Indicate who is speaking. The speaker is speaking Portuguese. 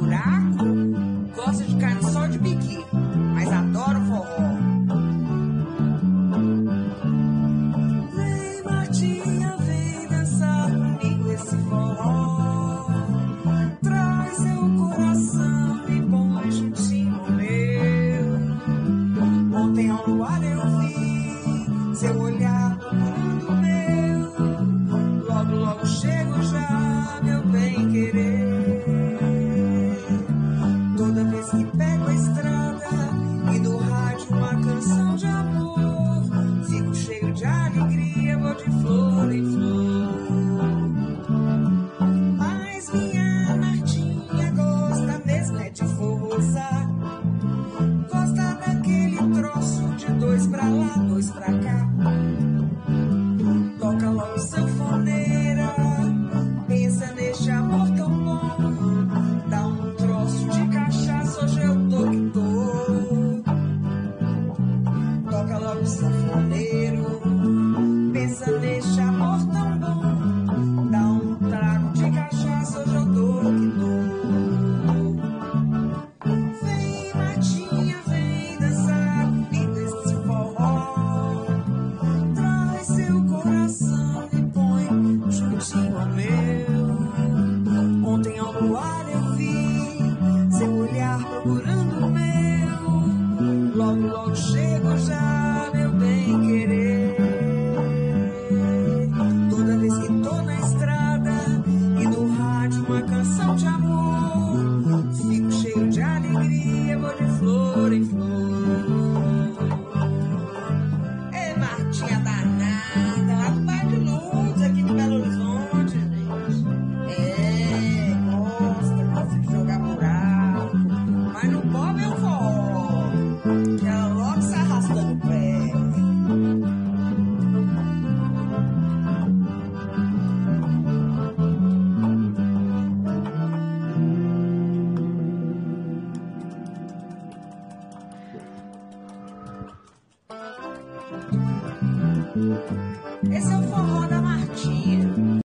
Speaker 1: buraco, gosta de carne só de biquíni, mas adora o forró. Vem, Martinha, vem dançar comigo esse forró. Traz seu coração e põe juntinho meu. Ontem ao luar eu vi seu olhar dois pra lá, dois pra cá. Toca logo sanfoneira, pensa neste amor tão bom. Dá um troço de cachaça, hoje eu tô que tô. Toca logo sanfoneiro, olhar procurando o meu. Logo, logo chego já, Esse é o forró da